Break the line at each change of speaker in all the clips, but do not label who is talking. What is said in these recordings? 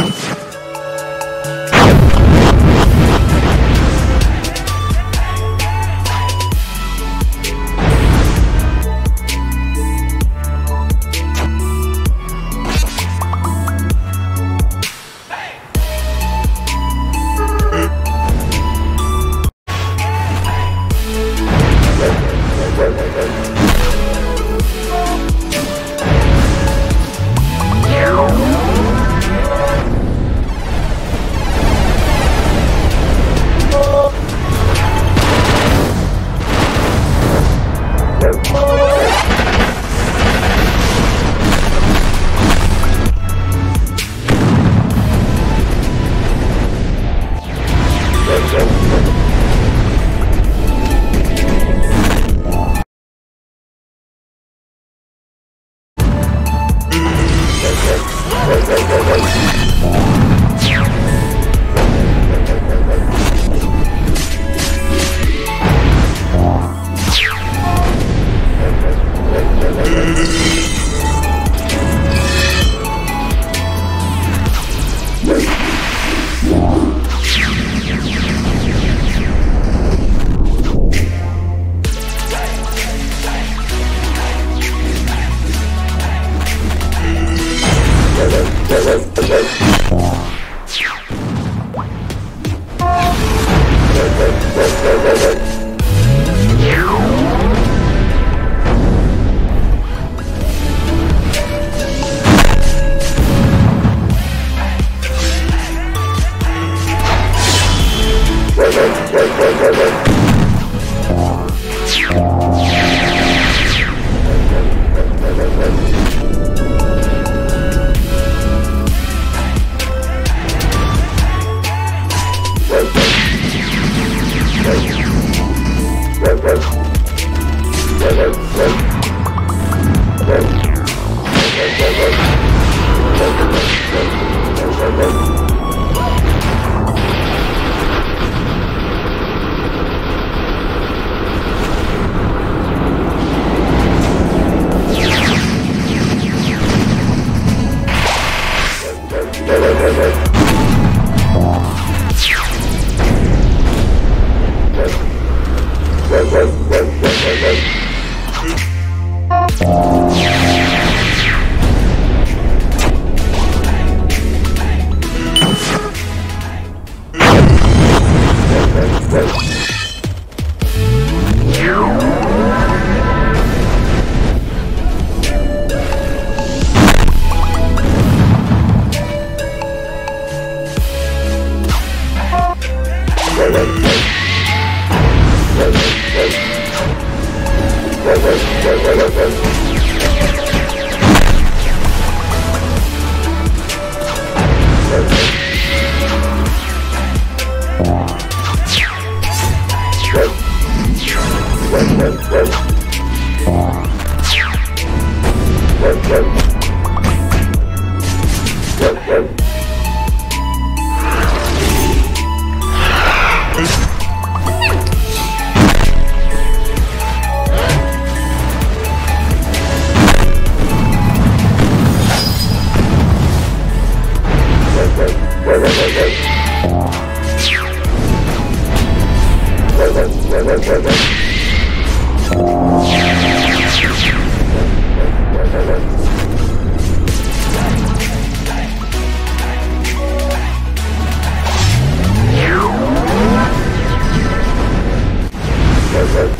Thank you. Thank you. Whoa, whoa.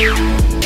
you.